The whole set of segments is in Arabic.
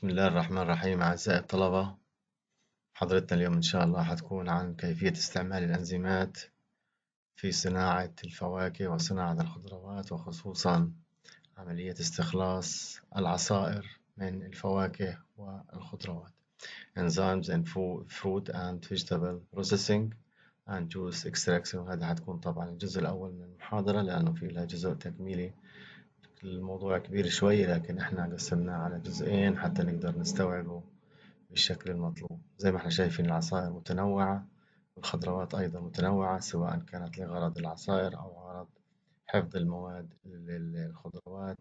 بسم الله الرحمن الرحيم أعزائي الطلبة. محاضرتنا اليوم إن شاء الله حتكون عن كيفية استعمال الأنزيمات في صناعة الفواكه وصناعة الخضروات وخصوصا عملية استخلاص العصائر من الفواكه والخضروات. Enzymes in fruit and vegetable processing and juice extraction. وهذا حتكون طبعا الجزء الأول من المحاضرة لأنه في لها جزء تكميلي الموضوع كبير شوي لكن إحنا قسمناه على جزئين حتى نقدر نستوعبه بالشكل المطلوب. زي ما إحنا شايفين العصائر متنوعة والخضروات أيضا متنوعة سواء كانت لغرض العصائر أو غرض حفظ المواد للخضروات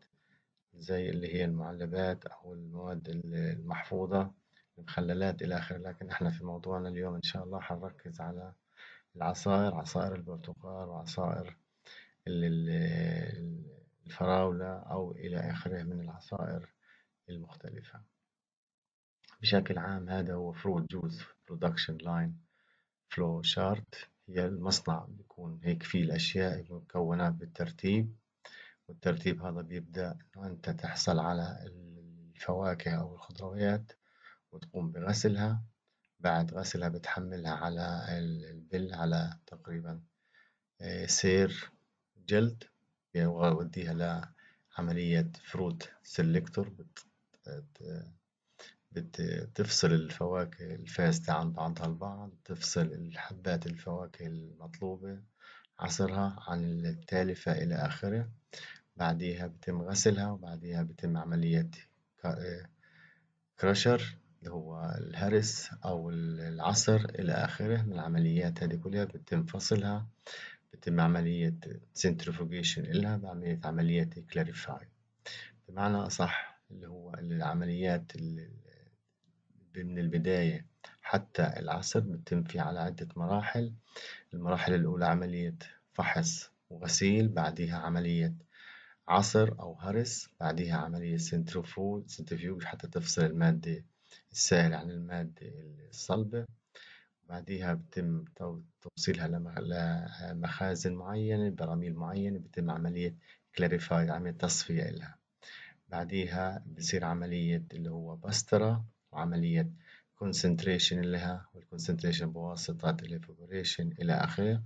زي اللي هي المعلبات أو المواد المحفوظة المخللات إلى آخره. لكن إحنا في موضوعنا اليوم إن شاء الله حنركز على العصائر عصائر البرتقال وعصائر الفراولة أو إلى آخره من العصائر المختلفة. بشكل عام هذا هو fruit juice production line flow chart. هي المصنع بيكون هيك فيه الأشياء المكونات بالترتيب والترتيب هذا بيبدأ إنه أنت تحصل على الفواكه أو الخضروات وتقوم بغسلها. بعد غسلها بتحملها على البل على تقريبا آه، سير جلد. بوديها لعملية fruit selector بتفصل الفواكه الفاسدة عن بعضها البعض تفصل الحبات الفواكه المطلوبة عصرها عن التالفة إلى آخره. بعديها بتم غسلها وبعديها بتم عملية crusher اللي هو الهرس أو العصر إلى آخره من العمليات هذه كلها. بتم فصلها بتم عملية centrifugation إلها بعملية عملية clarify. بمعنى أصح اللي هو العمليات اللي من البداية حتى العصر بتم فيه على عدة مراحل. المراحل الأولى عملية فحص وغسيل بعدها عملية عصر أو هرس بعدها عملية سنترفيوج حتى تفصل المادة السائلة عن المادة الصلبة. بعديها بتم توصيلها لمخازن معينة براميل معينة بتم عملية clarify عملية تصفية إلها. بعديها بصير عملية اللي هو بسترة وعملية concentration لها وال concentration بواسطة ال evaporation إلى آخره.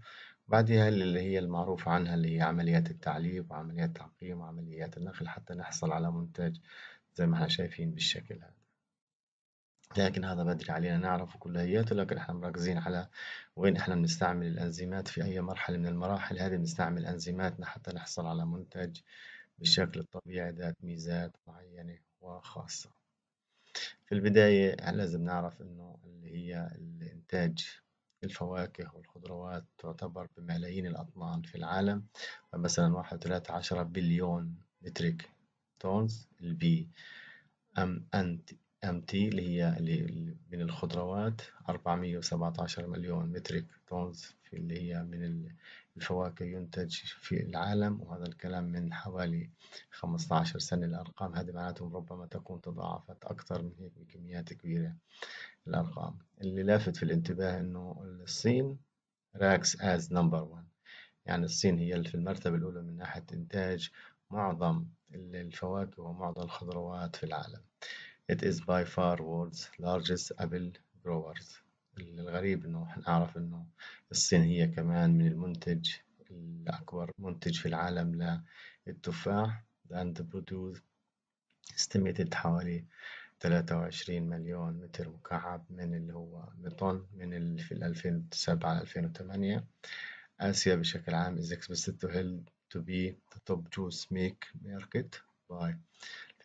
بعدها اللي هي المعروف عنها اللي هي عمليات التعليب وعمليات التعقيم وعمليات النقل حتى نحصل على منتج زي ما إحنا شايفين بالشكل هذا. لكن هذا بدري علينا نعرفه كلياته لكن إحنا مركزين على وين إحنا بنستعمل الأنزيمات في أي مرحلة من المراحل هذه بنستعمل أنزيماتنا حتى نحصل على منتج بالشكل الطبيعي ذات ميزات معينة وخاصة. في البداية لازم نعرف إنه اللي هي الإنتاج الفواكه والخضروات تعتبر بملايين الأطنان في العالم. فمثلا واحد ثلاثة عشرة بليون metric tons البي أم أنت MT اللي هي اللي من الخضروات 417 مليون metric tons في اللي هي من الفواكه ينتج في العالم وهذا الكلام من حوالي 15 سنة الأرقام. هذه معناتهم ربما تكون تضاعفت أكثر من هيك بكميات كبيرة الأرقام. اللي لافت في الانتباه إنه الصين راكس as number one. يعني الصين هي في المرتبة الأولى من ناحية إنتاج معظم الفواكه ومعظم الخضروات في العالم. It is by far world's largest apple growers. الغريب إنه نعرف إنه الصين هي كمان من المنتج الأكبر منتج في العالم للتفاح and produce estimated حوالي 23 مليون متر مكعب من اللي هو طن من في 2007 2008 آسيا بشكل عام is expected to, to be the top juice make market by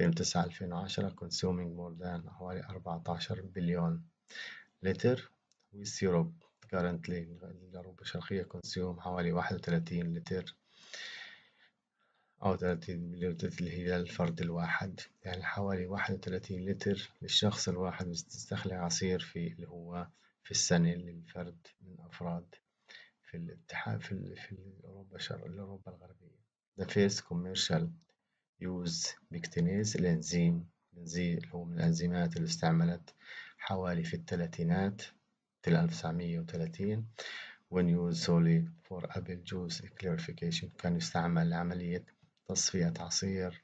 2009 2010 consuming more than حوالي 14 بليون لتر with Europe currently الجنوب الشرقية consume حوالي 31 لتر أو 30 مليون لتر اللي هي الفرد الواحد. يعني حوالي 31 لتر للشخص الواحد بيستخلي عصير في اللي هو في السنة للفرد من أفراد في الاتحاد في, في أوروبا شرق أوروبا الغربية. The first commercial. use pectinase ال enzyme. اللي هو من الأنزيمات اللي استعملت حوالي في الثلاثينات في 1930 when used solely for apple juice clarification كان يستعمل لعملية تصفية عصير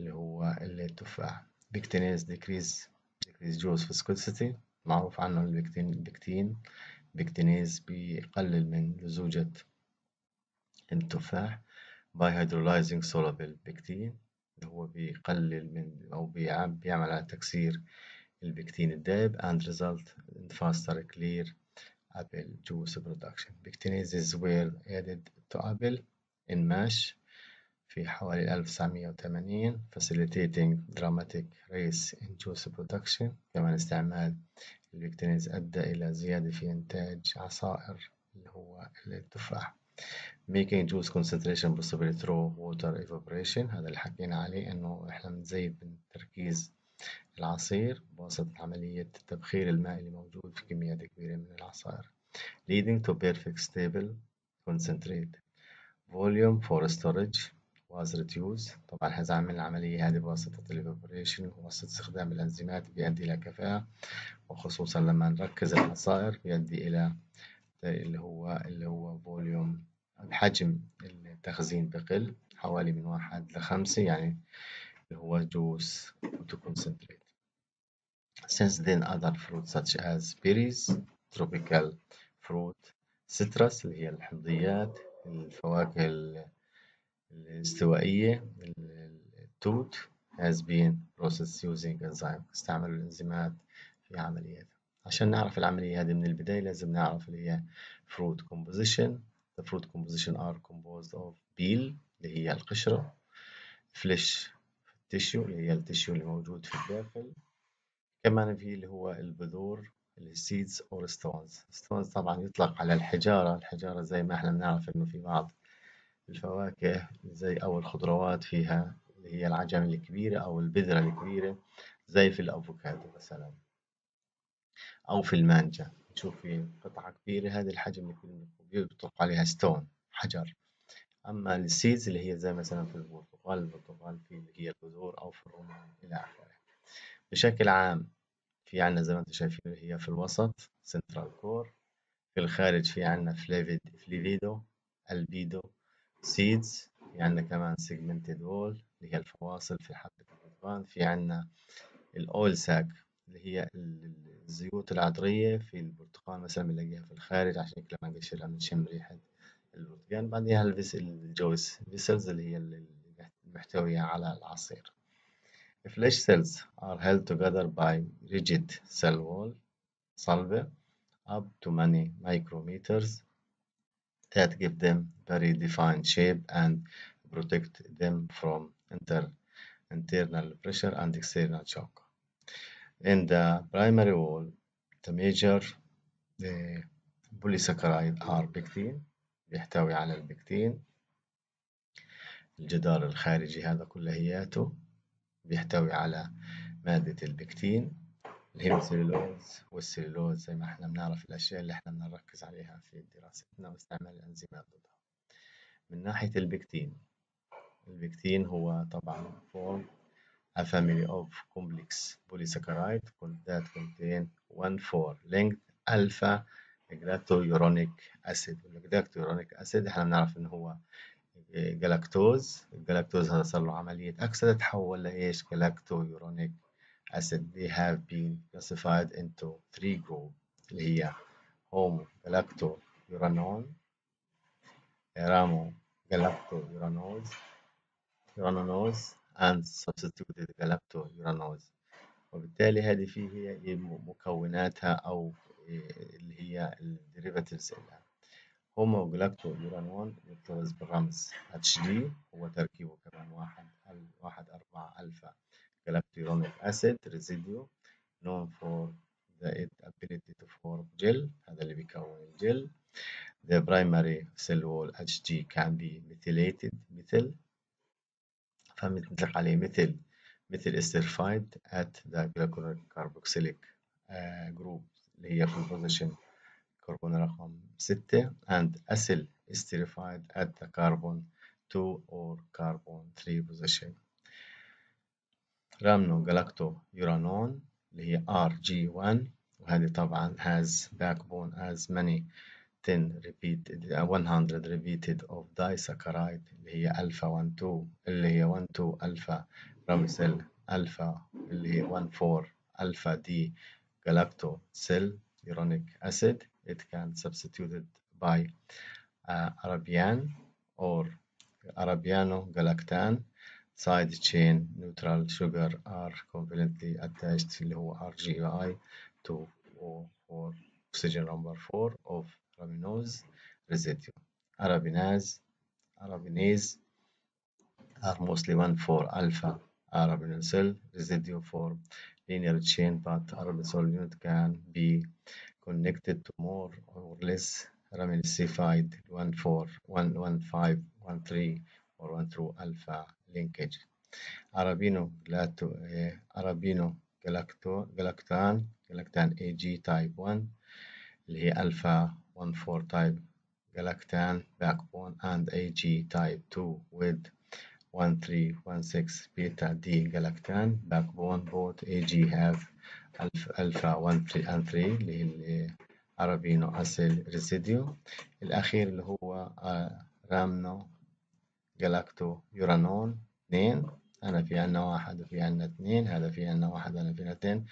اللي هو التفاح pectinase decrease decrease juice viscosity. معروف عنه البكتين البكتين بيقلل من لزوجة التفاح. by hydrolyzing soluble pectin اللي هو بيقلل من أو بيعمل على تكسير البكتين الدايب and result in faster clear apple juice production. pectinase is where added to apple in mash في حوالي 1980 facilitating dramatic rise in juice production كمان استعمال ال pectinase ادى إلى زيادة في إنتاج عصائر اللي هو التفاح making juice concentration possible through water evaporation. هذا اللي حكينا عليه إنه إحنا بنزيد من تركيز العصير بواسطة عملية تبخير الماء اللي موجود في كميات كبيرة من العصائر. Leading to perfect stable concentrate. Volume for storage was reduced. طبعا هذا عمل العملية هذه بواسطة evaporation وواسطة استخدام الأنزيمات بيؤدي إلى كفاءة وخصوصا لما نركز العصائر بيؤدي إلى اللي هو اللي هو فوليوم الحجم التخزين بقل حوالي من واحد لخمسة يعني اللي هو جوس to concentrate since then other fruits such as berries tropical fruit citrus اللي هي الحمضيات الفواكه الاستوائية التوت has been processed using enzyme. استعملوا الإنزيمات في عملياتها. عشان نعرف العملية هذه من البداية لازم نعرف اللي هي fruit composition. The fruit composition are composed of peel اللي هي القشرة flesh tissue اللي هي التشيو اللي موجود في الداخل. كمان في اللي هو البذور اللي seeds or stones. Stones طبعا يطلق على الحجارة. الحجارة زي ما إحنا بنعرف إنه في بعض الفواكه زي أو الخضروات فيها اللي هي العجم الكبيرة أو البذرة الكبيرة زي في الأفوكادو مثلا. أو في المانجا. نشوف في قطعة كبيرة هذا الحجم الكبير بيطلق عليها ستون حجر. أما السيدز اللي هي زي مثلا في البرتقال البرتقال في اللي هي البذور أو في الرمان إلى آخره. بشكل عام في عنا زي ما أنتم شايفين اللي هي في الوسط central core في الخارج في عنا flaved flavedo albedo seeds في عنا كمان segmented wall اللي هي الفواصل في حبة البرتقال في عنا ال oil sac اللي هي الزيوت العطرية في البرتقال مثلا بنلاقيها في الخارج عشان كده ما نقشرها نشم ريحة البرتقال بعديها بعدين ال juice vesicles اللي هي المحتويه على العصير فليش سيلز ار هيلد توجذر باي ريجيد سيل وول صلبه up to many micrometers that give them very defined shape and protect them from inter internal pressure and external shock. In the primary wall, the major the polysaccharide are pectin بيحتوي على البكتين. الجدار الخارجي هذا كلياته بيحتوي على مادة البكتين. الهيموسيلولوز والسيلولوز زي ما إحنا بنعرف الأشياء اللي إحنا بنركز عليها في دراستنا واستعمال الأنزيمات ضدها. من ناحية البكتين البكتين هو طبعا form a family of complex polysaccharide that contain one four length alpha galacturonic acid وال galacturonic acid إحنا بنعرف إن هو جلاكتوز الجلاكتوز صار له عملية أكسدة تحول لإيش galacturonic acid they have been classified into three groups اللي هي homogalacturonan rhamnogalacturonan uranose and substituted galacturonan وبالتالي هذه فيه هي مكوناتها أو اللي هي ال derivatives لها homogalacturonan يرتبط بالرمز HG هو تركيبه كمان واحد واحد أربعة alpha. galacturonic acid residue known for the ability to form gel هذا اللي بيكون الجل. The primary cell wall HG can be methylated methyl فبنطلق عليه مثل مثل esterified at the glycocarboxylic uh, group اللي هي في البوزيشن كربون رقم 6 and acyl esterified at the carbon 2 or carbon 3 position رامنو جلاكتو يورانون اللي هي RG1 وهذه طبعا has backbone as many 10 repeated 100 repeated of disaccharide اللي هي alpha 1 2 اللي هي 1 2 alpha رامسل alpha اللي هي 1 4 alpha D galactosyl uronic acid it can substituted by uh, Arabian or Arabiano galactan side chain neutral sugar are covalently attached اللي هو RGI to O4 oxygen number 4 of arabinose residue. Arabinase, arabinase are mostly 1,4 alpha arabinosyl residue for linear chain, but arabinosol unit can be connected to more or less ramified 1,4, 1,5, 1,3 or 1 alpha linkage. Arabino, galacto, uh, Arabino galacto, galactan, galactan AG type 1 اللي هي alpha 1,4 type galactan backbone and AG type 2 with 1316 beta D galactan backbone both AG have alpha, alpha 1 3 and 3 اللي هي arabino acyl residue الأخير اللي هو رامنو جلاكتو يورانون 2 أنا في عنا واحد وفي عنا اثنين هذا في عنا واحد أنا في عنا اثنين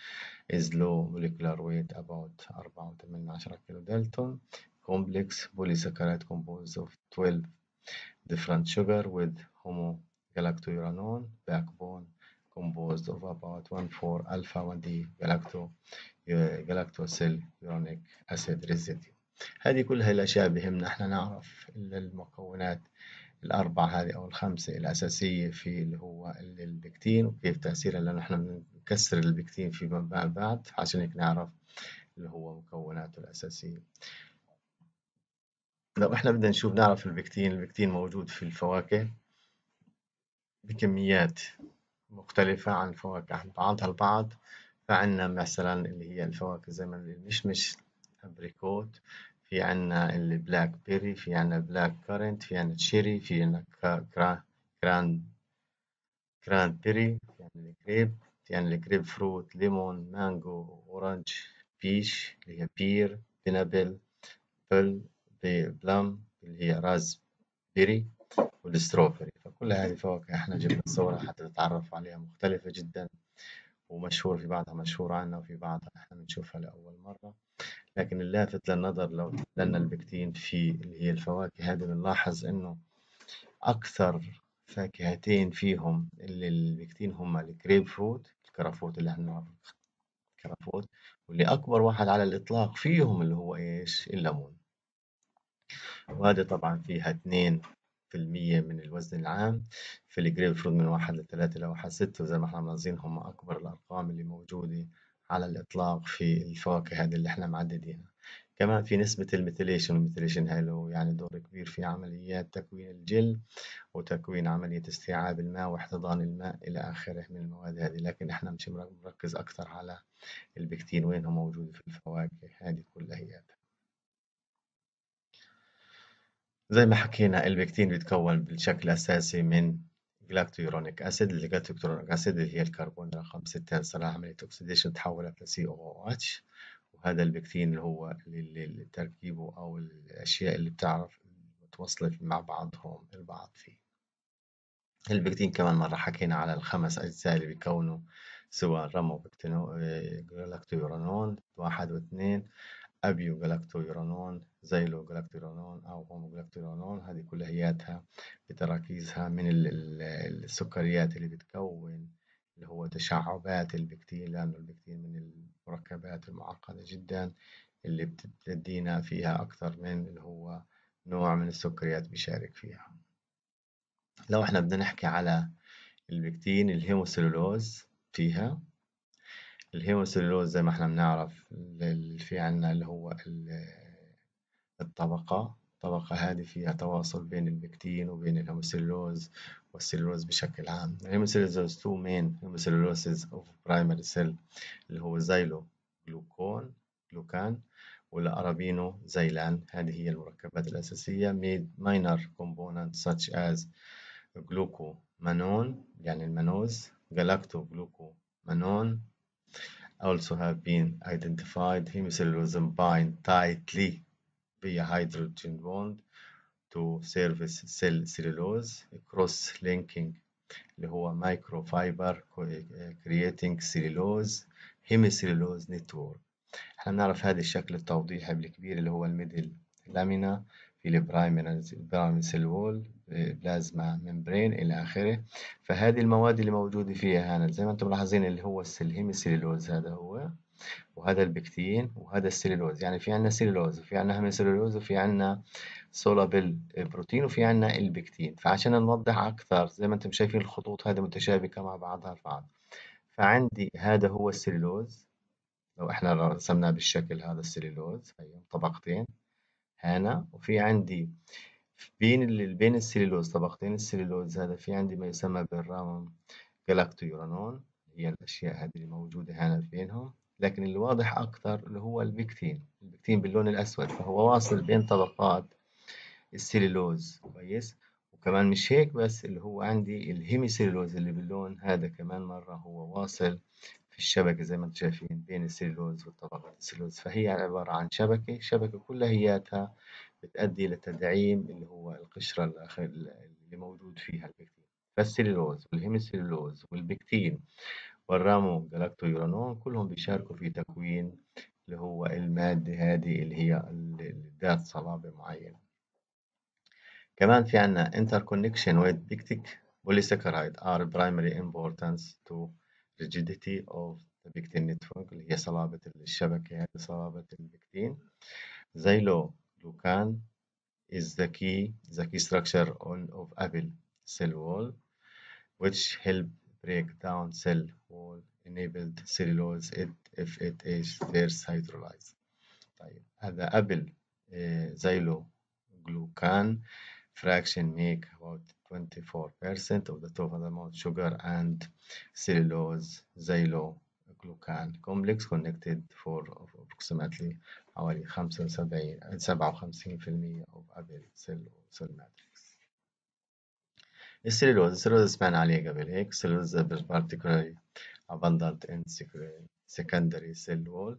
is low molecular weight about 4.8 كيلو دالتون complex polysaccharide composed of 12 different sugar with homogalacturonone backbone composed of about 1,4 alpha 1D galacto galactosyl uronic acid residue هذه كلها الأشياء بهمنا إحنا نعرف المكونات الأربعة هذه أو الخمسة الأساسية في اللي هو البكتين وكيف تأثيرها لأنه إحنا بنكسر البكتين فيما بعد عشان هيك نعرف اللي هو مكوناته الأساسية. لو إحنا بدنا نشوف نعرف البكتين البكتين موجود في الفواكه بكميات مختلفة عن الفواكه بعضها البعض. فعنا مثلا اللي هي الفواكه زي ما المشمش apricot في عنا ال blackberry في عنا black currant في عنا cherry في عنا cran cranberry في عنا ال grape في عنا ال grapefruit lemon mango orange peach اللي هي pear pineapple pl plum اللي هي raspberry وال strawberry فكل هذه الفواكه إحنا جبنا صورة حتى نتعرف عليها مختلفة جدا. ومشهور في بعضها مشهور عنا وفي بعضها إحنا بنشوفها لأول مرة. لكن اللافت للنظر لو لأن البكتين في اللي هي الفواكه هذه بنلاحظ إنه أكثر فاكهتين فيهم اللي البكتين هما الكريب فروت الكرافوت اللي إحنا الكرافوت واللي أكبر واحد على الإطلاق فيهم اللي هو إيش؟ الليمون. وهذا طبعا فيها اثنين من الوزن العام. في الجريب فروت من واحد لثلاثة لواحد ستة. وزي ما إحنا ملاحظين هم أكبر الأرقام اللي موجودة على الإطلاق في الفواكه هذه اللي إحنا معددينها. كمان في نسبة ال methylation وال methylation هاي له يعني دور كبير في عمليات تكوين الجل وتكوين عملية استيعاب الماء واحتضان الماء إلى آخره من المواد هذه. لكن إحنا مش مركز أكثر على البكتين وين هو موجود في الفواكه هذه كلها هي زي ما حكينا البكتين بيتكون بالشكل الأساسي من galacturonic acid ال galacturonic acid اللي هي الكربون رقم 6 صار عملية oxidation تحولت ل COOH وهذا البكتين اللي هو اللي تركيبه أو الأشياء اللي بتعرف متوصلة مع بعضهم البعض فيه. البكتين كمان مرة حكينا على الخمس أجزاء اللي بيكونوا سواء rhamnogalacturonan واحد واثنين. apiogalacturonan xylogalacturonan أو homogalacturonan هذه كلياتها بتراكيزها من السكريات اللي بتكون اللي هو تشعبات البكتين لأنه البكتين من المركبات المعقدة جدا اللي بتدينا فيها أكثر من اللي هو نوع من السكريات بيشارك فيها. لو إحنا بدنا نحكي على البكتين ال hemicellulose فيها ال hemicellulose زي ما إحنا بنعرف اللي في عنا اللي هو الطبقة الطبقة. هذه فيها تواصل بين البكتين وبين ال hemicellulose والسيلولوز بشكل عام. ال hemicellulose two main hemicelluloses of primary cell اللي هو زيلو جلوكون جلوكان والأرابينو زيلان. هذه هي المركبات الأساسية. made minor components such as glucomanone يعني المانوز galactoglucomanone also have been identified. Hemicellulose bind tightly via hydrogen bond to surface cell cellulose cross-linking اللي هو microfiber creating cellulose hemicellulose network إحنا بنعرف هذا الشكل التوضيحي بالكبير اللي هو ال middle lamella؟ في ال primary cell wall plasma membrane إلى آخره. فهذه المواد اللي موجودة فيها هنا زي ما أنتم ملاحظين اللي هو ال hemicellulose هذا هو وهذا البكتين وهذا السيلولوز يعني في عندنا سيلولوز وفي عندنا hemicellulose وفي عندنا soluble protein وفي عندنا البكتين. فعشان نوضح أكثر زي ما أنتم شايفين الخطوط هذه متشابكة مع بعضها البعض فعندي هذا هو السيلولوز لو إحنا رسمناه بالشكل هذا السيلولوز هي طبقتين. هنا وفي عندي بين بين السيلولوز طبقتين السيلولوز هذا في عندي ما يسمى بال rhamnogalacturonan هي الأشياء هذه اللي موجودة هنا بينهم. لكن اللي واضح أكثر اللي هو البكتين البكتين باللون الأسود فهو واصل بين طبقات السيلولوز كويس؟ وكمان مش هيك بس اللي هو عندي ال hemicellulose اللي باللون هذا كمان مرة هو واصل في الشبكة زي ما أنتم شايفين بين السيلولوز والطبقات السيلولوز فهي عبارة عن شبكة شبكة كلياتها بتؤدي لتدعيم اللي هو القشرة اللي موجود فيها البكتين فالسيلولوز وال hemicellulose والبكتين وال rhamnogalacturonan كلهم بيشاركوا في تكوين اللي هو المادة هذه اللي هي ذات صلابة معينة. كمان في عنا interconnection with pectic polysaccharide are primary importance to rigidity of the pectin network اللي هي صلابة الشبكة هذه صلابة البكتين زيلو glucan is the key the key structure on of apple cell wall which help break down cell wall enabled cellulose it if it is first hydrolyzed طيب هذا قبل زيلو glucan fraction make about 24% of the total amount sugar and cellulose xyloglucan complex connected for approximately حوالي 75 57% of average cell cell matrix. السلولوز السلولوز سمعنا عليه قبل هيك السلولوز particularly abundant in secondary cell wall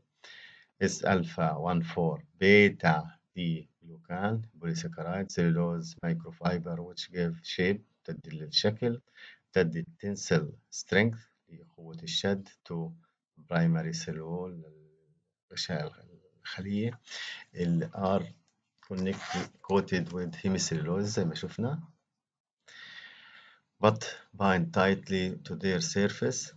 is alpha 14 beta D glucan polysaccharide cellulose microfiber which give shape تدي للشكل تدي tensile strength لقوة الشد to primary cell wall الغشاء الخلية ال are connected coated with hemicellulose زي ما شفنا but bind tightly to their surface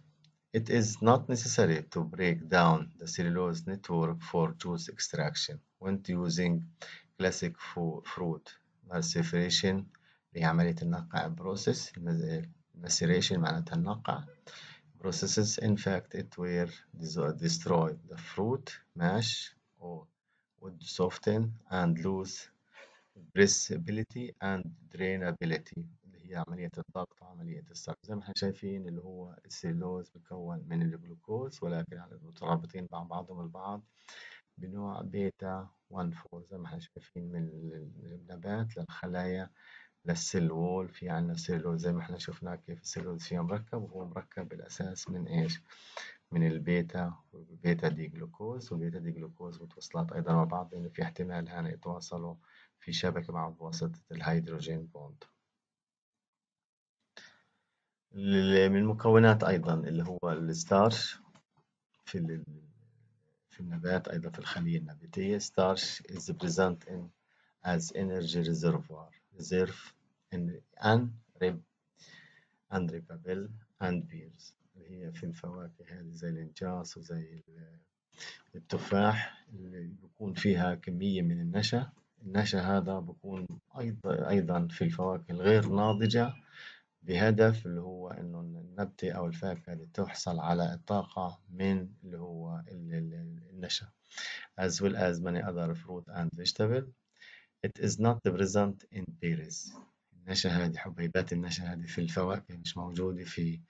It is not necessary to break down the cellulose network for juice extraction when using كلاسيك فروت ماسيفريشن اللي هي عملية النقع process maceration معناتها النقع. processes in fact it were destroy the fruit mash or would soften and lose pressability and drainability. اللي هي عملية الضغط وعملية السقف زي ما إحنا شايفين اللي هو السيلولوز مكون من الجلوكوز ولكن يعني مترابطين مع بعضهم البعض. بنوع بيتا 1 4 زي ما إحنا شايفين من النبات للخلايا لل cell wall في عنا سيلولوز زي ما إحنا شفنا كيف السيلولوز فيها مركب وهو مركب بالأساس من إيش؟ من ال beta وال beta D glucose وال beta D glucose متوصلات أيضا مع بعض لأن في احتمال هنا يتواصلوا في شبكة مع بواسطة ال hydrogen bond من المكونات أيضا اللي هو ال starch في في النبات أيضا في الخلية النباتية. Starch is present in as energy reservoir. Reserve in unreapable and beers. اللي هي في الفواكه هذه زي الإنجاص وزي التفاح اللي بيكون فيها كمية من النشا. النشا هذا بيكون أيضا أيضا في الفواكه الغير ناضجة. بهدف اللي هو إنه النبتة أو الفاكهة اللي تحصل على الطاقة من اللي هو النشا. As well as many other fruit and vegetable. It is not present in berries. النشا هذه حبيبات النشا هذه في الفواكه مش موجودة في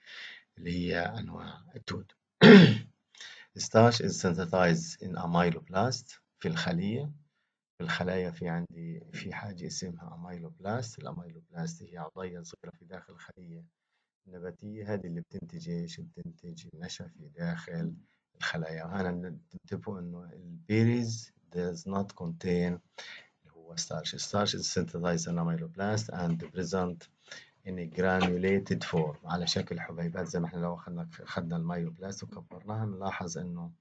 اللي هي أنواع التوت starch is synthesized in amyloplast في الخلية. الخلايا في عندي في حاجة اسمها amyloplast ال amyloplast هي عضية صغيرة في داخل الخلية النباتية. هذه اللي بتنتج إيش؟ بتنتج النشا في داخل الخلايا. وهنا تنتبهوا إنه ال berries does not contain اللي هو starch. Starch is synthesized in amyloplast and present in granulated form. على شكل حبيبات زي ما إحنا لو اخذنا اخذنا ال amyloplast وكبرناها بنلاحظ إنه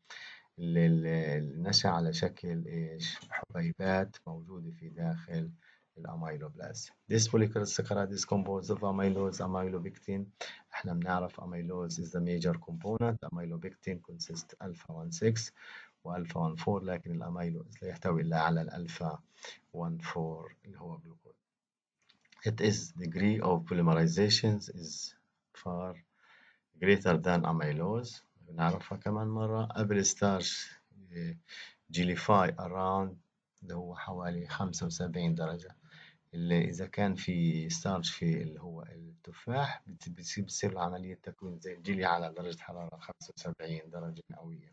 النشا على شكل إيش حبيبات موجودة في داخل ال amyloplast This polysaccharide is composed of amylose amylopectin إحنا بنعرف amylose is the major component amylopectin consists alpha 1 6 والفا 1 4 لكن الاميلوز لا يحتوي الا على الالفا 1 4 اللي هو جلوكوز It is degree of polymerization is far greater than amylose بنعرفها كمان مرة قبل starch gelify around اللي هو حوالي 75 درجة اللي إذا كان في starch في اللي هو التفاح بتصير عملية تكوين زي الجيلي على درجة حرارة 75 درجة مئوية.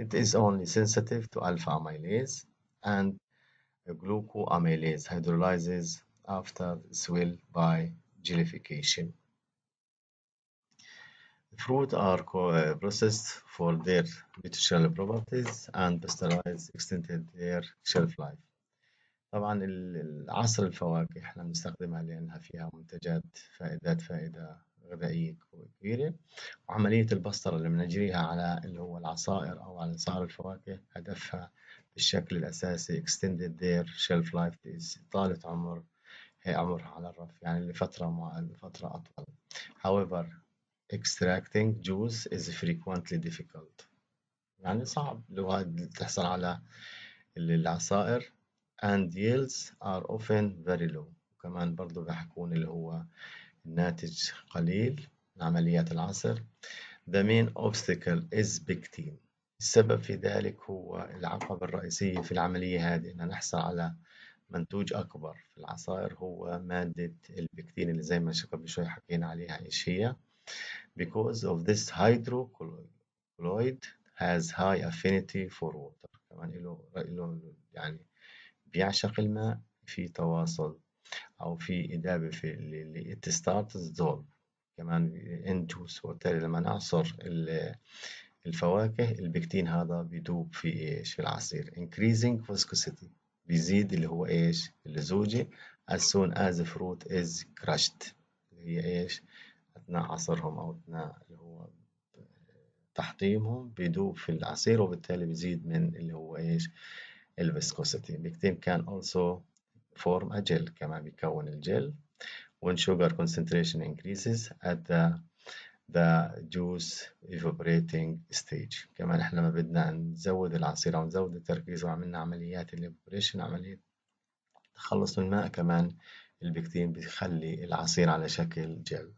It is only sensitive to alpha amylase and glucoamylase hydrolyzes after swell by gelification. Fruit are processed for their nutritional properties and pasteurized extended their shelf life. طبعا العصر الفواكه إحنا بنستخدمها لأنها فيها منتجات فائدات فائدة غذائية كبيرة وعملية البسطرة اللي بنجريها على اللي هو العصائر أو على صار الفواكه هدفها بالشكل الأساسي extended their shelf life إطالة عمر هي عمرها على الرف يعني لفترة لفترة أطول however extracting juice is frequently difficult. يعني صعب. لو تحصل على العصائر and yields are often very low. وكمان برضو بيحكون اللي هو الناتج قليل من عمليات العصر. The main obstacle is pectin السبب في ذلك هو العقبة الرئيسية في العملية هذه أن نحصل على منتوج أكبر في العصائر هو مادة البكتين اللي زي ما قبل شوي حكينا عليها إيش هي؟ Because of this hydrocolloid has high affinity for water. كمان له له يعني بيعشق الماء في تواصل أو في إذابة في اللي it starts dissolve كمان juice وبالتالي لما نعصر الفواكه البكتين هذا بيدوب في إيش؟ في العصير. Increasing viscosity. بيزيد اللي هو إيش؟ اللزوجة as soon as fruit is crushed. اللي هي إيش؟ أثناء عصرهم أو أثناء اللي هو تحطيمهم بيدوب في العصير وبالتالي بيزيد من اللي هو إيش؟ ال viscosity. pectin can also form a gel كمان بيكون الجل. When sugar concentration increases at the the juice evaporating stage. كمان إحنا لما بدنا نزود العصير أو نزود التركيز وعملنا عمليات ال evaporation عملية تخلص من الماء كمان البكتين بيخلي العصير على شكل جل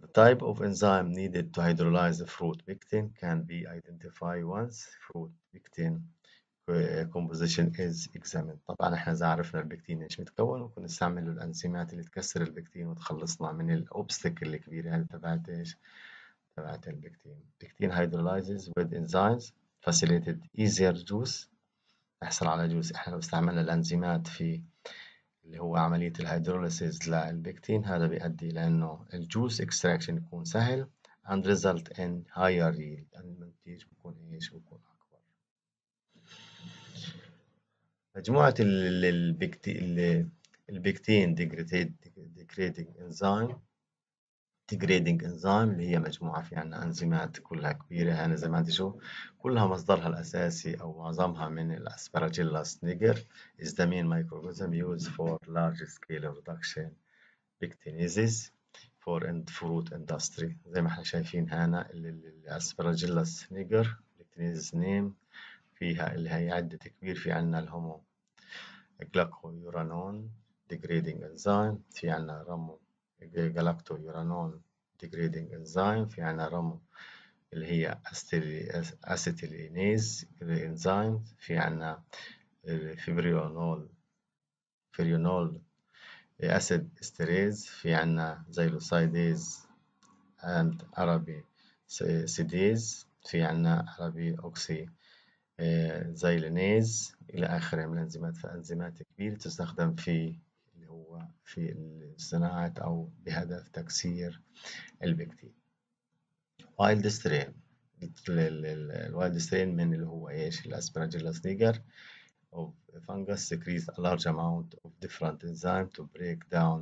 The type of enzyme needed to hydrolyze the fruit pectin can be identified once fruit pectin composition is examined. طبعا إحنا إذا عرفنا البكتين إيش متكون نستعمل الانزيمات اللي تكسر البكتين وتخلصنا من ال obstacle الكبيره هذه تبعت إيش؟ تبعت البكتين pectin hydrolysis with enzymes facilitated easier juice نحصل على juice إحنا لو استعملنا الانزيمات في اللي هو عملية ال hydrolysis للبكتين هذا بيؤدي لأنه ال juice extraction يكون سهل and result in higher yield. المنتج بيكون إيش؟ بيكون مجموعة البكتين degrading enzyme degrading enzyme اللي هي مجموعة في عنا أنزيمات كلها كبيرة. زي ما أنت شوف كلها مصدرها الأساسي أو معظمها من الأسبراجيلاس نيجر is the main microorganism used for large scale reduction pectinases for fruit industry. زي ما إحنا شايفين هنا الأسبراجيلاس نيجر pectinases name فيها اللي هي عدة كبير في عنا الهومو جلاكويورانون degrading enzyme في عنا رمو جلاكتويورانون degrading enzyme في عنا رمو اللي هي أسيتيلينيز انزيم في عنا الفيبريونول فريونول أسيد استريز في عنا زيلوسايديز and عربي sidase في عنا arabinoxylanase إلى آخره من الأنزيمات فأنزيمات كبيرة تستخدم في هو في الصناعة أو بهدف تكسير البكتين wild strain ال wild strain من اللي هو إيش ال Aspergillus niger of fungus secretes a large amount of different enzymes to break down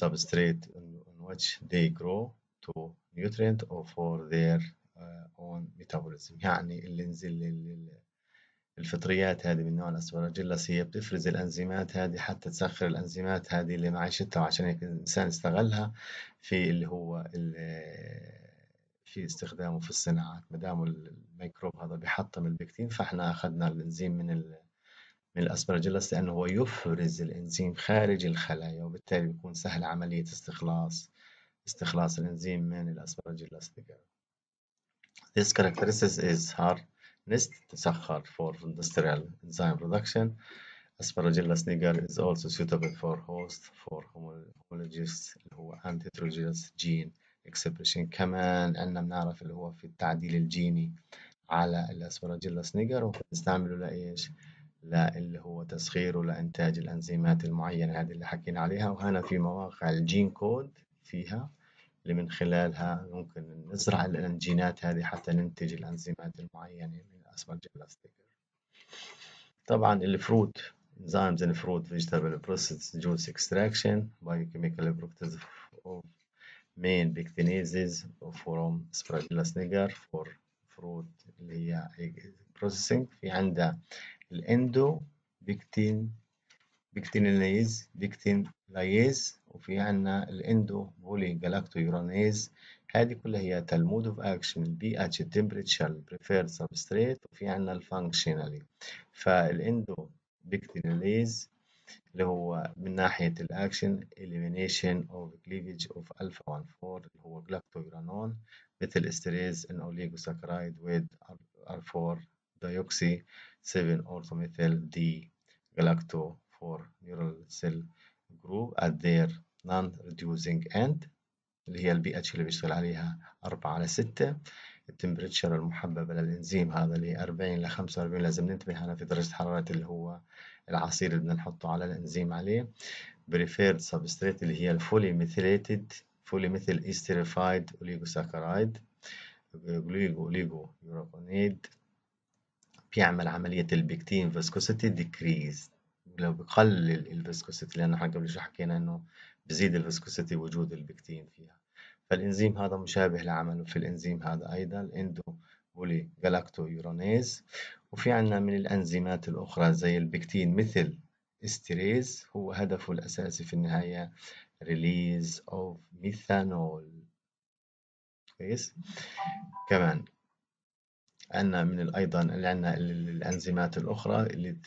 substrate on which they grow to nutrient or for their uh, own metabolism يعني اللي الفطريات هذه من نوع الاسبراجيلاس هي بتفرز الأنزيمات هذه حتى تسخر الأنزيمات هذه لمعيشتها وعشان هيك الإنسان استغلها في اللي هو في استخدامه في الصناعات. ما دام الميكروب هذا بيحطم البكتين فإحنا أخذنا الإنزيم من من الاسبراجيلاس لأنه هو يفرز الإنزيم خارج الخلايا وبالتالي بيكون سهل عملية استخلاص استخلاص الإنزيم من الاسبراجيلاس This characteristic is hardness تسخر for industrial enzyme production. Aspergillus niger is also suitable for host for homologous اللي هو anti-heterologous gene expression. كمان عندنا بنعرف اللي هو في التعديل الجيني على ال Aspergillus niger وبنستعمله لإيش؟ اللي هو تسخيره لإنتاج الأنزيمات المعينة هذه اللي حكينا عليها. وهنا في مواقع ال gene code فيها اللي من خلالها ممكن نزرع الجينات هذه حتى ننتج الأنزيمات المعينة. من ال Aspergillus طبعا ال fruit enzymes in fruit vegetable process juice extraction biochemical process of main pectinases from Aspergillus niger for fruit اللي هي processing في عندها ال endo pectin pectinase pectin lyase وفي عنا ال endo polygalacturonase هذه كلها هي the mode of action ال pH ال temperature preferred substrate وفي عنا ال functionality فال endo pectinase اللي هو من ناحية الأكشن elimination of cleavage of alpha 1 4 اللي هو جلاكتويرانون مثل استريز ان اوليغوساكرايد with R4 dioxy 7 orthomethyl D galacto for neural cell group at their non-reducing end. اللي هي البي اتش اللي بيشتغل عليها 4 على 6 التمبريتشر المحببة للإنزيم هذا اللي هي 40 ل 45 لازم ننتبه هنا في درجة حرارة اللي هو العصير اللي بدنا نحطه على الإنزيم عليه. preferred substrate اللي هي ال fully methylated fully methyl esterified oligosaccharide oligo oligo uronide بيعمل عملية ال pectin viscosity decrease لو بقلل ال viscosity لأنه إحنا قبل شوي حكينا إنه بزيد ال viscosity وجود البكتين فيها. فالإنزيم هذا مشابه لعمله في الإنزيم هذا أيضا ال endo polygalacturonase وفي عنا من الأنزيمات الأخرى زي ال pectin methyl esterase هو هدفه الأساسي في النهاية release of methanol كويس؟ كمان عندنا من أيضا اللي عندنا الأنزيمات الأخرى اللي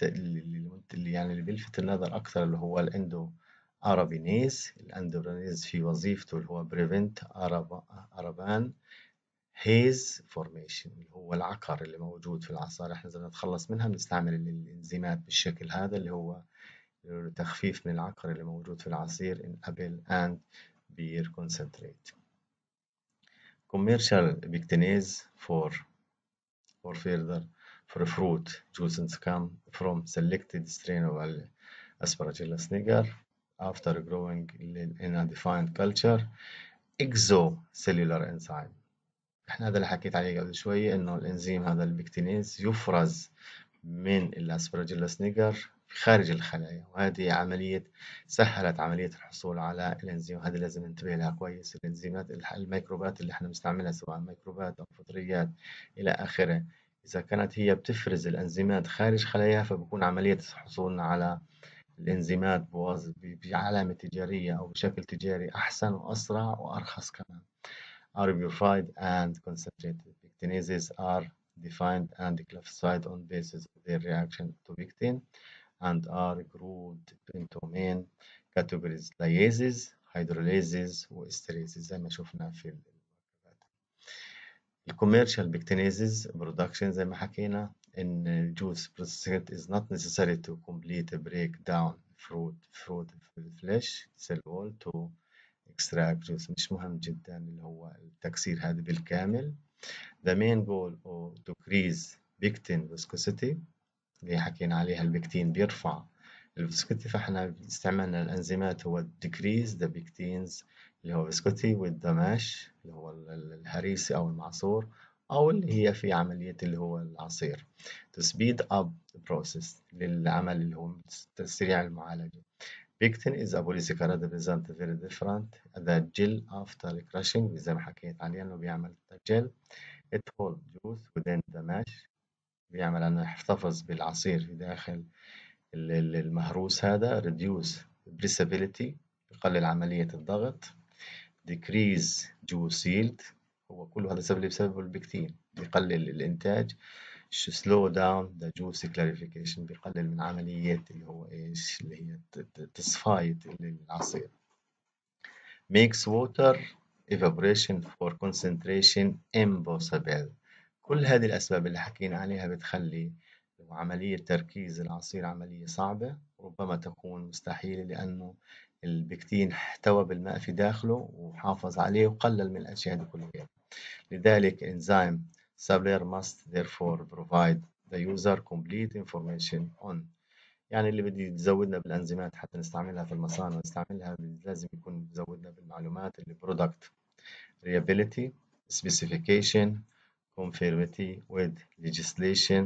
اللي يعني اللي بيلفت النظر أكثر اللي هو ال endo arabinase ال endo arabinase في وظيفته اللي هو prevent أرابان هيز فورميشن اللي هو العقر اللي موجود في العصارة إحنا إذا نتخلص منها بنستعمل الإنزيمات بالشكل هذا اللي هو تخفيف من العقر اللي موجود في العصير in apple and beer concentrate. Commercial pectinase for or further for fruit juices come from selected strain of Aspergillus niger. After growing in a defined culture exocellular enzyme. إحنا هذا اللي حكيت عليه قبل شوية إنه الإنزيم هذا ال pectinase يفرز من ال Aspergillus niger خارج الخلايا وهذه عملية سهلت عملية الحصول على الإنزيم وهذه لازم ننتبه لها كويس. الإنزيمات الميكروبات اللي إحنا بنستعملها سواء ميكروبات أو فطريات إلى آخره إذا كانت هي بتفرز الإنزيمات خارج خلاياها فبكون عملية حصولنا على الانزيمات بعلامة تجارية أو بشكل تجاري احسن واسرع وارخص كمان are purified and concentrated. Pectinases are defined and classified on basis of their reaction to pectin and are grouped into main categories lyases, hydrolases و esterases زي ما شفنا في ال commercial pectinases production زي ما حكينا in juice processing is not necessary to complete a breakdown fruit fruit flesh cell wall to extract juice مش مهم جدا اللي هو التكسير هذا بالكامل the main goal of decrease pectin viscosity اللي حكينا عليها البكتين بيرفع ال viscosity فاحنا استعملنا الانزيمات هو decrease the pectins اللي هو viscosity of the mash اللي هو الهريسي أو المعصور أو اللي هي في عملية اللي هو العصير to speed up the process للعمل اللي هو تسريع المعالجة Pectin is a polysaccharide present very different the gel after crushing زي ما حكيت عليه انه بيعمل gel it hold juice within the mash بيعمل انه يحتفظ بالعصير في داخل المهروس هذا reduce breathability يقلل عملية الضغط decrease juice yield هو كله هذا سبب بسبب البكتين بيقلل الإنتاج. slow down the juice clarification بيقلل من عملية اللي هو إيش؟ اللي هي تصفاية العصير makes water evaporation for concentration impossible. كل هذه الأسباب اللي حكينا عليها بتخلي عملية تركيز العصير عملية صعبة ربما تكون مستحيلة لأنه البكتين احتوى بالماء في داخله وحافظ عليه وقلل من الأشياء دي كلها. لذلك إنزيم supplier must therefore provide the user complete information on. يعني اللي بدي يزودنا بالأنزيمات حتى نستعملها في المصانع نستعملها لازم يكون يزودنا بالمعلومات اللي product reliability specification conformity with legislation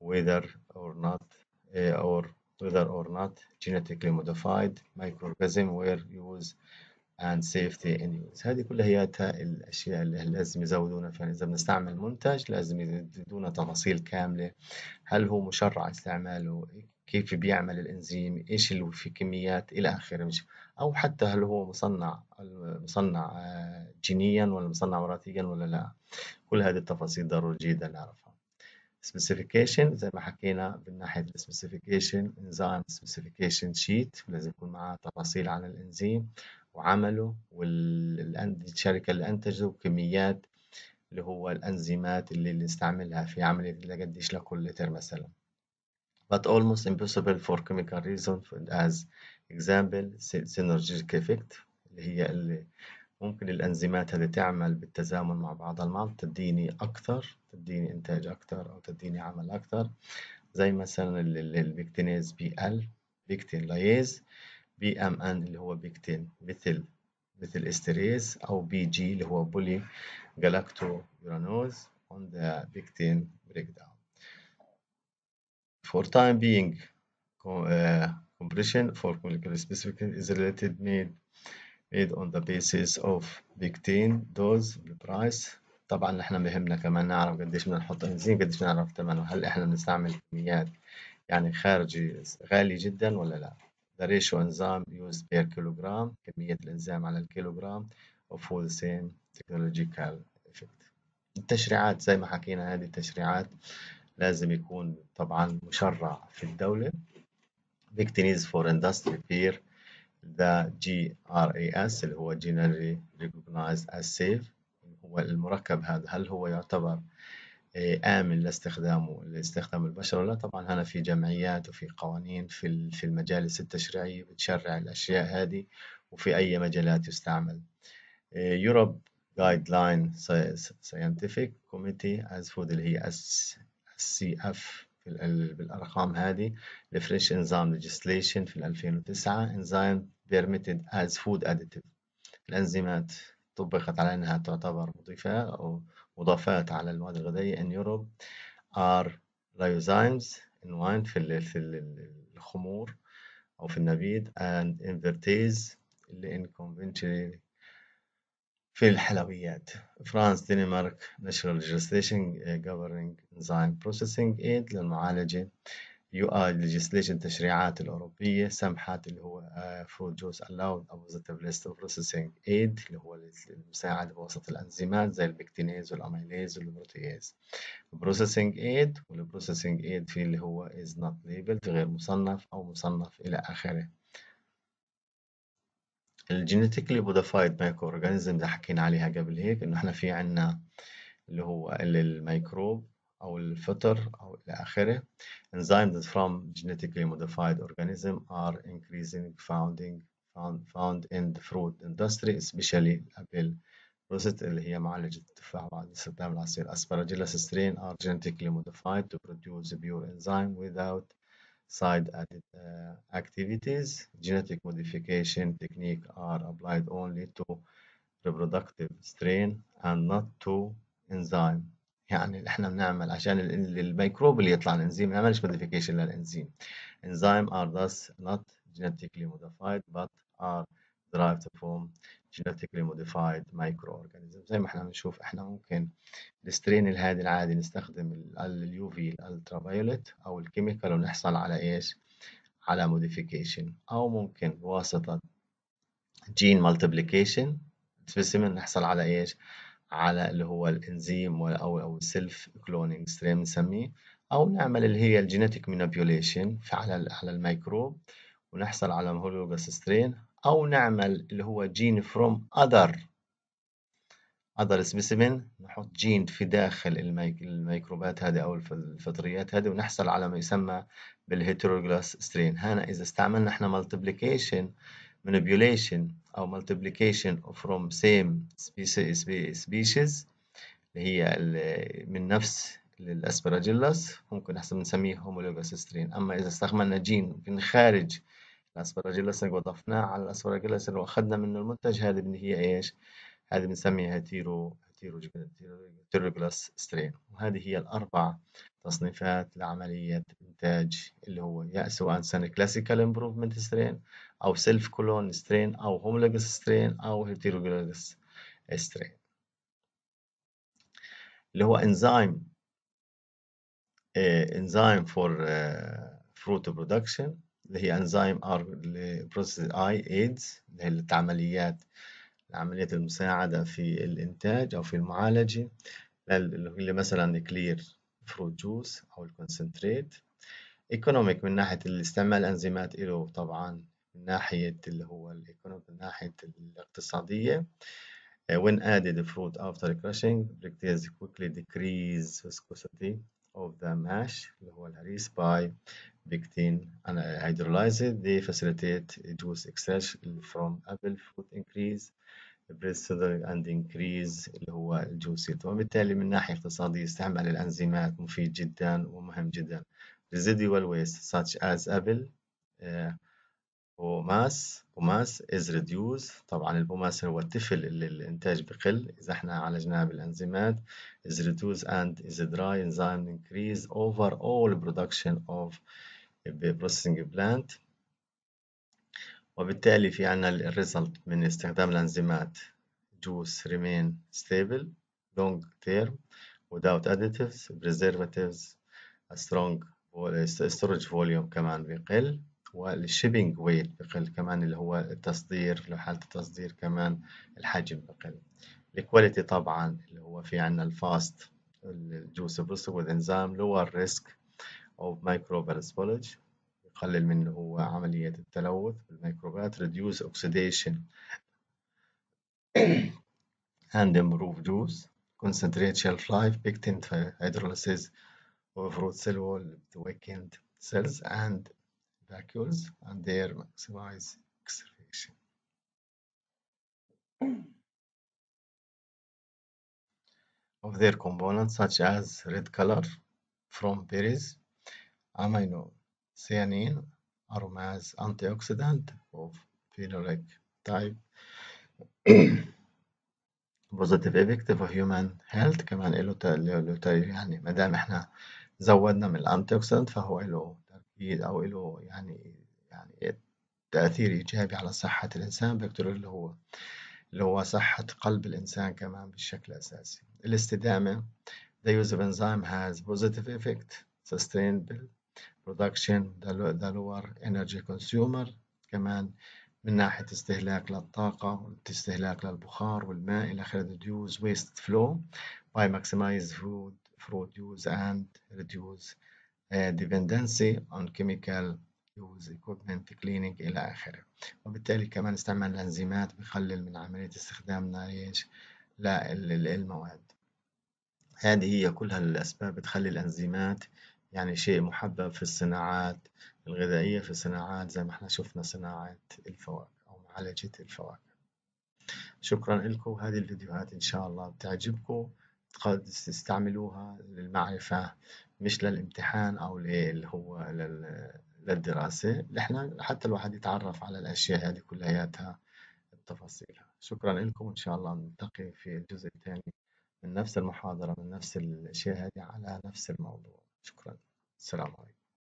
whether or not uh, or whether or not genetically modified microorganism were used and safety in use. هذه كلها هي الأشياء اللي لازم يزودونا فيها. إذا بنستعمل منتج لازم يزودونا تفاصيل كاملة. هل هو مشرع استعماله؟ كيف بيعمل الإنزيم؟ إيش اللي في كميات؟ إلى آخره. مش أو حتى هل هو مصنع مصنع جينيا ولا مصنع وراثيا ولا لا؟ كل هذه التفاصيل ضروري جدا نعرفها. Specification زي ما حكينا من ناحية السبيسيفيكيشن انزيم specification sheet لازم يكون معاه تفاصيل عن الإنزيم وعمله والشركة اللي أنتجوا كميات اللي هو الأنزيمات اللي نستعملها في عملية قديش لكل لتر مثلا. But almost impossible for chemical reason as example synergistic effect اللي هي ممكن الأنزيمات هذه تعمل بالتزامن مع بعضها البعض تديني أكثر تديني إنتاج أكثر أو تديني عمل أكثر زي مثلا ال pectinase PL pectin lyase PME اللي هو pectin methyl methyl esterase أو PG اللي هو polygalacturonase on the pectin breakdown. For time being, uh, compression for molecular specification is related made made on the basis of pectin dose price. طبعا نحن بهمنا كمان نعرف قديش بدنا نحط انزيم قديش نعرف ثمنه هل إحنا بنستعمل كميات يعني خارجي غالي جدا ولا لا. The ratio enzyme used per kilogram كمية الإنزيم على الكيلوغرام of the same technological effect. التشريعات زي ما حكينا هذه التشريعات لازم يكون طبعا مشرع في الدولة. Victims for Industry Peer the GRAS اللي هو Generally Recognized as Safe. هو المركب هذا هل هو يعتبر آمن لاستخدامه لاستخدام البشر ولا؟ طبعا هنا في جمعيات وفي قوانين في في المجالس التشريعية بتشرع الأشياء هذه وفي أي مجالات يستعمل. يوروب guideline scientific committee of food اللي هي SCF بالأرقام هذه ال fresh enzyme legislation في 2009 enzyme permitted as food additive الأنزيمات طبقت على أنها تعتبر مضيفة أو مضافات على المواد الغذائية in Europe are lysozymes in wine في في الخمور أو في النبيذ and invertase اللي in confectionery في الحلويات. France Denmark national legislation governing enzyme processing aid للمعالجة EU legislation تشريعات الأوروبية سمحت اللي هو fruit juice positive list of processing aid اللي هو المساعدة بوسط الأنزيمات زي ال pectinase وال amylase وال protease processing aid وال processing aid في اللي هو is not labeled غير مصنف أو مصنف إلى آخره. ال genetically modified microorganism اللي حكينا عليها قبل هيك إنه إحنا في عنا اللي هو الميكروب أو الفطر أو إلى آخره enzymes from genetically modified organism are increasingly founding found, found in the fruit industry especially apple process اللي هي معالجة التفاح بعد استخدام العصير aspergillus strain are genetically modified to produce a pure enzyme without side added uh, activities genetic modification technique are applied only to reproductive strain and not to enzyme يعني إحنا بنعمل عشان الميكروب اللي يطلع الإنزيم ما نعملش modification للإنزيم. Enzyme are thus not genetically modified but are derived from genetically modified microorganisms. زي ما إحنا بنشوف إحنا ممكن ال strain الهادي العادي نستخدم ال UV ال ultraviolet أو ال chemical ونحصل على إيش؟ على modification أو ممكن بواسطة gene multiplication species نحصل على إيش؟ على اللي هو الإنزيم أو أو ال self cloning strain نسميه أو نعمل اللي هي ال genetic manipulation على على الميكروب ونحصل على homologous strain أو نعمل اللي هو gene from other other species نحط جين في داخل الميك... الميكروبات هذه أو الفطريات هذه ونحصل على ما يسمى بال heterologous strain. هنا إذا استعملنا إحنا multiplication manipulation أو multiplication from same species اللي هي من نفس ال Aspergillus ممكن إحنا بنسميه homologous strain أما إذا استعملنا جين من خارج ال Aspergillus وضفناه على ال Aspergillus اللي أخذنا منه المنتج هذه اللي هي إيش؟ هذه بنسميها hetero heterologous strain. وهذه هي الأربع تصنيفات لعملية إنتاج اللي هو سواء سنة classical improvement strain أو self clone strain أو homologous strain أو heterologous strain. اللي هو enzyme enzyme for fruit production اللي هي enzyme are processing aids اللي هي العمليات العمليات المساعدة في الإنتاج أو في المعالجة اللي مثلا clear fruit juice أو ال concentrate economic من ناحية الاستعمال الأنزيمات له طبعا من ناحية اللي هو ال economic من ناحية الاقتصادية. When added fruit after crushing pectinase quickly decrease viscosity of the mash اللي هو الهريس by pectin and hydrolyze they facilitate juice extraction from apple fruit increase press and increase اللي هو ال juice وبالتالي من ناحية اقتصادية استعمال الأنزيمات مفيد جدا ومهم جدا. residual waste such as apple pomace pomace is reduced طبعا ال pomace هو التفل اللي الإنتاج بقل. إذا إحنا عالجناه بالأنزيمات is reduced and is dry enzyme increase overall production of processing plant وبالتالي في عنا ال result من استخدام الأنزيمات juice remain stable long term without additives preservatives storage volume كمان بقل وال shipping weight بقل كمان اللي هو التصدير في حالة التصدير كمان الحجم بقل ال quality طبعا اللي هو في عنا ال fast ال juice process وال enzyme lower risk of microbial يقلل من هو عملية التلوث بالميكروبات reduce oxidation and improve juice concentrate shelf life pectin hydrolysis of fruit cell wall weakened cells and vacuoles and their maximize extraction. of their components such as red color from berries, anthocyanin, aromas, antioxidant of phenolic type, positive effect for human health كمان له يعني ما دام إحنا زودنا من ال antioxidant فهو له تركيز أو له يعني يعني تأثير إيجابي على صحة الإنسان. بيقدر اللي هو اللي هو صحة قلب الإنسان كمان بشكل أساسي. الاستدامة the use of enzyme has positive effect sustainable production the lower energy consumer كمان من ناحية استهلاك للطاقة واستهلاك للبخار والماء إلى آخره reduce waste flow by maximize food fruit use and reduce uh, dependency on chemical use equipment cleaning إلى آخره. وبالتالي كمان استعمال الأنزيمات بيقلل من عملية استخدامنا ليش للمواد هذه هي كلها الأسباب بتخلي الأنزيمات يعني شيء محبب في الصناعات الغذائية في الصناعات زي ما إحنا شفنا صناعة الفواكه أو معالجة الفواكه. شكرا لكم. هذه الفيديوهات إن شاء الله بتعجبكم. قد تستعملوها للمعرفة مش للامتحان أو اللي هو للدراسة. نحن حتى الواحد يتعرف على الأشياء هذه كلياتها بتفاصيلها. شكرا لكم. إن شاء الله نلتقي في الجزء الثاني من نفس المحاضرة من نفس الأشياء هذه على نفس الموضوع. شكرا. السلام عليكم.